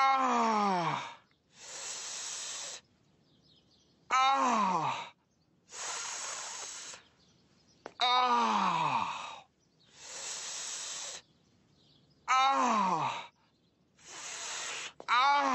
Ah. Ah. Ah.